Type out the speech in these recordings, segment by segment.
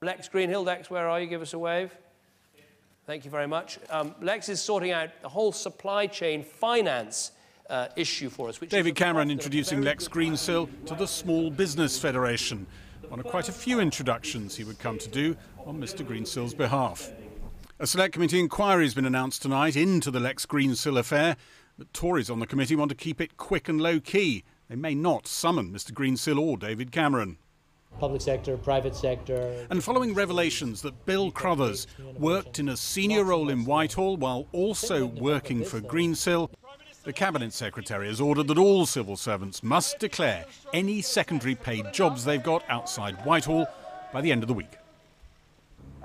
Lex Greensill, Lex, where are you? Give us a wave. Thank you very much. Um, Lex is sorting out the whole supply chain finance uh, issue for us. David Cameron introducing Lex Greensill to the Small Business Federation. One of quite a few introductions he would come to do on Mr Greensill's behalf. A select committee inquiry has been announced tonight into the Lex Greensill affair, but Tories on the committee want to keep it quick and low key. They may not summon Mr Greensill or David Cameron public sector, private sector. And following revelations that Bill Crothers worked in a senior role in Whitehall while also working for Greensill, the Cabinet Secretary has ordered that all civil servants must declare any secondary paid jobs they've got outside Whitehall by the end of the week.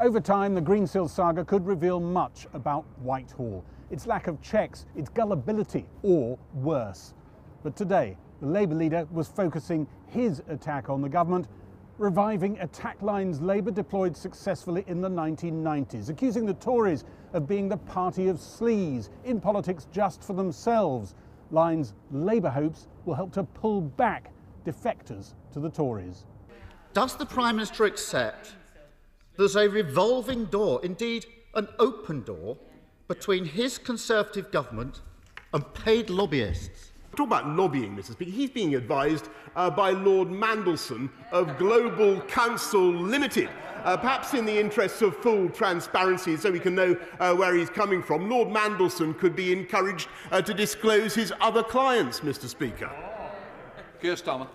Over time, the Greensill saga could reveal much about Whitehall its lack of checks, its gullibility, or worse. But today, the Labour leader was focusing his attack on the government reviving attack lines Labour deployed successfully in the 1990s, accusing the Tories of being the party of sleaze, in politics just for themselves. Lines Labour hopes will help to pull back defectors to the Tories. Does the Prime Minister accept there's a revolving door, indeed an open door, between his Conservative government and paid lobbyists? Talk about lobbying, Mr. Speaker. He's being advised uh, by Lord Mandelson of Global Counsel Limited. Uh, perhaps in the interests of full transparency, so we can know uh, where he's coming from, Lord Mandelson could be encouraged uh, to disclose his other clients, Mr. Speaker. Keir Starmer.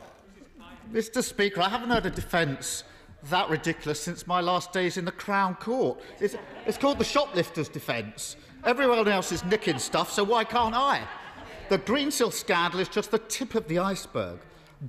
Mr. Speaker, I haven't heard a defence that ridiculous since my last days in the Crown Court. It's, it's called the shoplifter's defence. Everyone else is nicking stuff, so why can't I? The Greensill scandal is just the tip of the iceberg.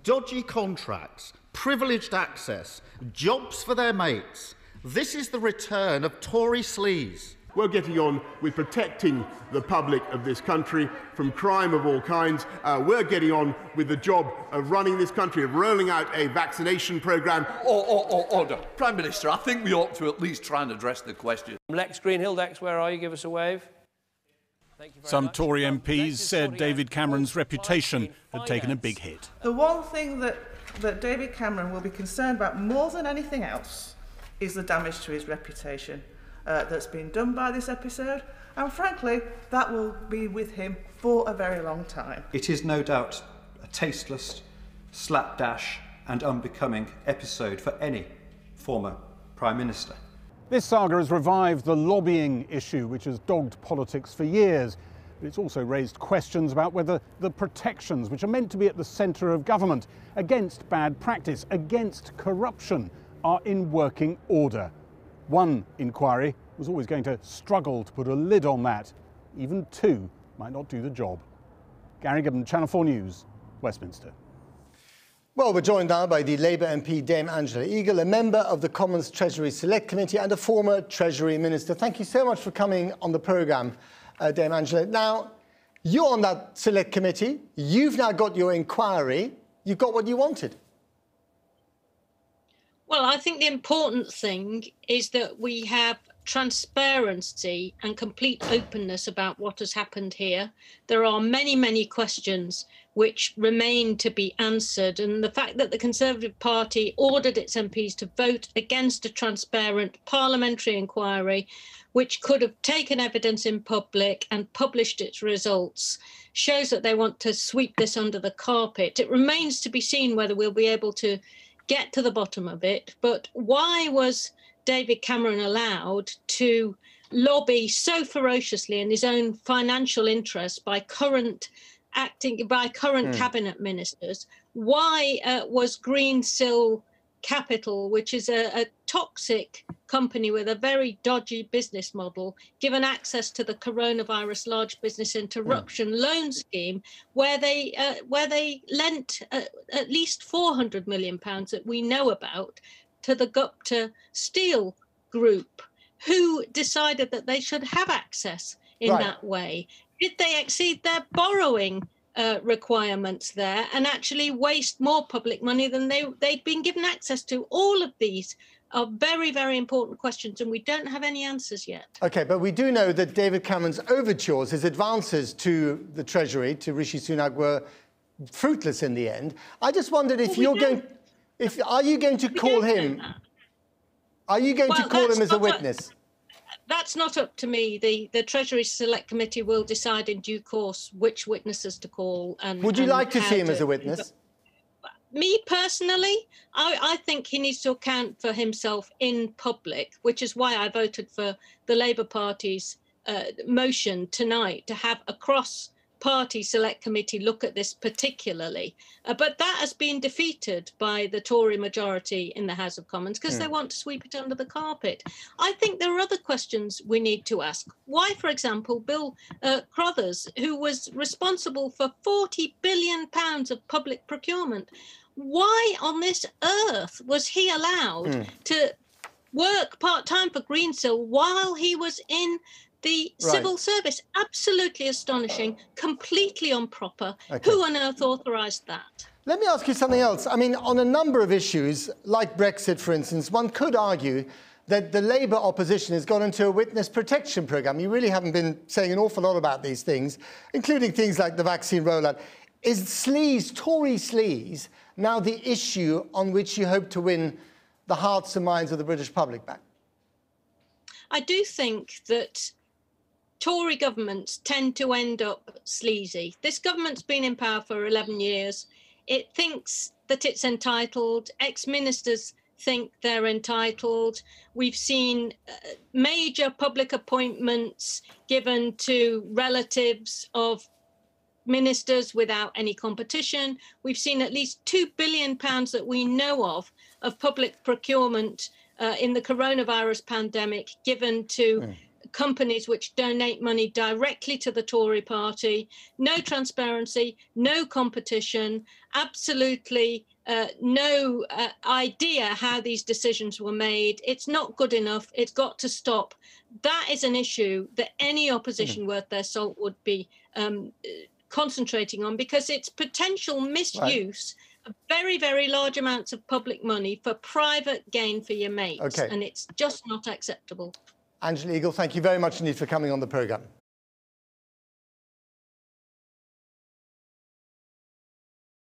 Dodgy contracts, privileged access, jobs for their mates. This is the return of Tory sleaze. We're getting on with protecting the public of this country from crime of all kinds. Uh, we're getting on with the job of running this country, of rolling out a vaccination programme. Oh, oh, oh, order. Prime Minister, I think we ought to at least try and address the question. Lex Greensill, Lex, where are you? Give us a wave. Some much. Tory MPs said David Cameron's reputation had taken a big hit. The one thing that, that David Cameron will be concerned about more than anything else is the damage to his reputation uh, that's been done by this episode. And frankly, that will be with him for a very long time. It is no doubt a tasteless, slapdash, and unbecoming episode for any former Prime Minister. This saga has revived the lobbying issue, which has dogged politics for years. But it's also raised questions about whether the protections, which are meant to be at the centre of government against bad practice, against corruption, are in working order. One inquiry was always going to struggle to put a lid on that. Even two might not do the job. Gary Gibbon, Channel 4 News, Westminster. Well, we're joined now by the Labour MP Dame Angela Eagle, a member of the Commons Treasury Select Committee and a former Treasury Minister. Thank you so much for coming on the programme, uh, Dame Angela. Now, you're on that Select Committee. You've now got your inquiry. You've got what you wanted. Well, I think the important thing is that we have transparency and complete openness about what has happened here. There are many, many questions which remain to be answered. And the fact that the Conservative Party ordered its MPs to vote against a transparent parliamentary inquiry, which could have taken evidence in public and published its results, shows that they want to sweep this under the carpet. It remains to be seen whether we'll be able to get to the bottom of it. But why was David Cameron allowed to lobby so ferociously in his own financial interests by current acting by current mm. cabinet ministers. Why uh, was Greensill Capital, which is a, a, toxic company with a very dodgy business model, given access to the coronavirus large business interruption mm. loan scheme, where they uh, where they lent uh, at least 400 million pounds that we know about to the Gupta Steel Group, who decided that they should have access in right. that way did they exceed their borrowing uh, requirements there and actually waste more public money than they they'd been given access to? All of these are very, very important questions, and we don't have any answers yet. OK, but we do know that David Cameron's overtures, his advances to the Treasury, to Rishi Sunak, were fruitless in the end. I just wondered if well, you're going... If, are you going to call him... Are you going Well, to call him as a not what- witness? That's not up to me. The the Treasury Select Committee will decide in due course which witnesses to call. And Would you and like to see him as a witness? me personally, I, I think he needs to account for himself in public, which is why I voted for the Labour Party's uh, motion tonight to have a cross party select committee look at this particularly. Uh, but that has been defeated by the Tory majority in the House of Commons because they want to sweep it under the carpet. I think there are other questions we need to ask. Why, for example, Bill uh, Crothers, who was responsible for 40 billion pounds of public procurement, why on this earth was he allowed to work part time for Greensill while he was in the Right. civil service? Absolutely astonishing, completely improper. Okay. Who on earth authorised that? Let me ask you something else. I mean, on a number of issues, like Brexit, for instance, one could argue that the Labour opposition has gone into a witness protection programme. You really haven't been saying an awful lot about these things, including things like the vaccine rollout. Is sleaze, Tory sleaze, now the issue on which you hope to win the hearts and minds of the British public back? I do think that Tory governments tend to end up sleazy. This government's been in power for 11 years. It thinks that it's entitled. Ex ministers think they're entitled. We've seen uh, major public appointments given to relatives of ministers without any competition. We've seen at least two billion pounds that we know of of public procurement uh, in the coronavirus pandemic given to companies which donate money directly to the Tory party. No transparency, no competition, absolutely uh, no uh, idea how these decisions were made. It's not good enough. It's got to stop. That is an issue that any opposition worth their salt would be um, concentrating on because it's potential misuse of very, very large amounts of public money for private gain for your mates. Okay. And it's just not acceptable. Angela Eagle, thank you very much indeed for coming on the programme.